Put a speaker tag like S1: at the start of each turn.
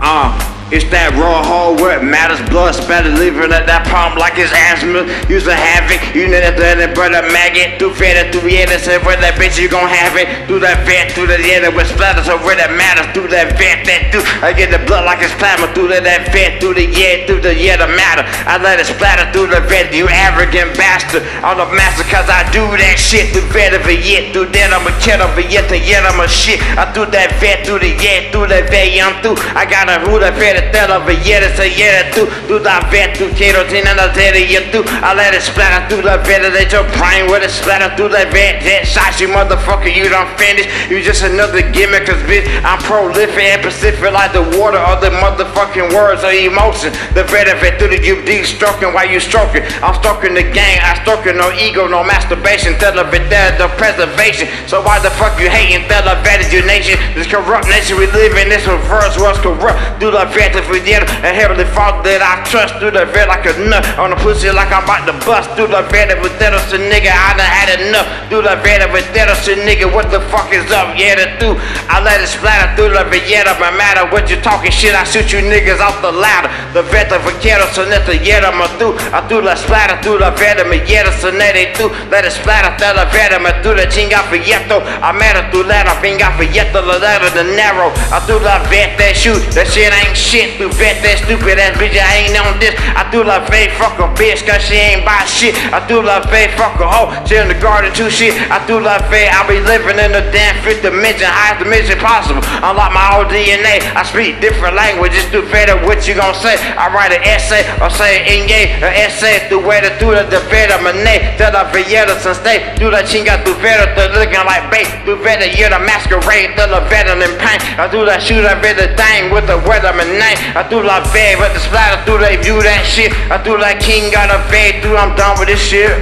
S1: Uh, it's that raw hard work matters, blood spatter, living at that pump like it's asthma. Use a havoc, you know that the brother maggot. Through fed through the say where that bitch you gon' have it. Through that vet, through the end, with splatter, so where that matters. Through that vet, that do. I get the blood like it's plasma. Through that, that through the yeah, through the yeah, the matter. I let it splatter through the vet, you arrogant bastard. I'm the master cause I do that shit. Through vet of it, yet, through that I'm a kid of it, yet, the yet I'm a shit. I do that vet, through the yeah, through that yeah, I'm through. I got a who the vet, tell of it, yeah, it's a yeah, through. Through that vet, through kerosene and the data, yeah, through. I let it splatter through the vet, let your brain with it splatter through the vet. That shot you motherfucker, you don't finish You just another gimmick, cause bitch, I'm prolific and pacific like the water of the motherfucking words of emotion. The vet of it through the you deep stroking while you stroking. I'm stroking the gang, I stroking no ego, no masturbation. Tell of it there, the preservation. So why the fuck you hating? Tell the vet is your nation. This corrupt nation we live in, this reverse was corrupt. Do the vet to forget and heavenly father that I trust. through the vet like a nut on the pussy like I'm about to bust. through the vet with that us a nigga, I done had enough. Do the vet with that us a nigga, what the fuck is up? Yeah, the do. I let it splatter through the Vieta, no matter what you talking shit, I shoot you niggas off the ladder. The vet of Vieta, soneta, yeta, ma through. I do the splatter through the Veta, me yeta, sonete, through. Let it splatter through the Veta, me through the chinga fieto. I met her through ladder, finga fieto, the ladder, the narrow. I do the vet that shoot, that shit ain't shit. Through vet that stupid ass bitch, I ain't on this. I do la vet fuck a bitch, cause she ain't buy shit. I do la vet fuck a hoe, she in the garden too shit. I do la vet, I be living in the damn fifth dimension, highest dimension possible. Unlock my whole DNA, I speak different languages through better what you gon' say. I write an essay or say in an essay where the through the my name. Tell the Vieta and stay through the chinga through vet looking like bait. Through better, you're the masquerade, through the vet in pain. I do that shoot, I the thing with the my name. I do like vet with the splatter through they view that shit. I do like king got a fade through I'm done with this shit.